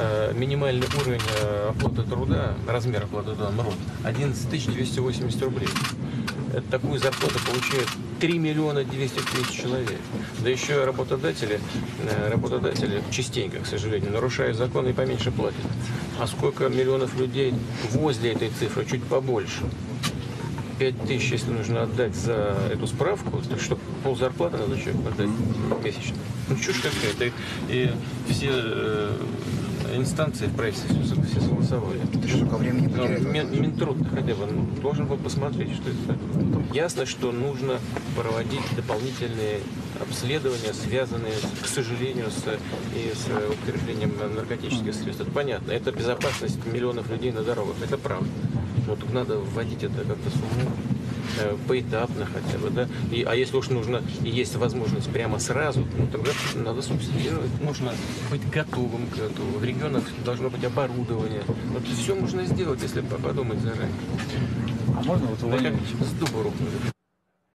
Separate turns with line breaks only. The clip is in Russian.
э, минимальный уровень э, оплаты труда, размер оплаты труда МРОД 11 280 рублей. Это такую зарплату получает 3 миллиона 200 тысяч человек. Да еще работодатели, э, работодатели частенько, к сожалению, нарушают закон и поменьше платят. А сколько миллионов людей возле этой цифры, чуть побольше. 5 тысяч, если нужно отдать за эту справку, так что пол зарплаты надо человеку отдать месячно. Ну, чушь какая-то. И все э, инстанции в правительстве все, все согласовали.
Ты что, времени
Но
потеряет?
Мин- Минтруд хотя бы ну, должен был посмотреть, что это такое. Ясно, что нужно проводить дополнительные обследования, связанные, к сожалению, с, и с употреблением наркотических средств. Это понятно. Это безопасность миллионов людей на дорогах. Это правда. Но тут надо вводить это как-то с умом, э, поэтапно хотя бы, да. И, а если уж нужно и есть возможность прямо сразу, ну тогда надо субсидировать. Нужно быть готовым к этому. В регионах должно быть оборудование. Вот все можно сделать, если подумать заранее.
А можно вот
Да
вы
как с дуба рухнули.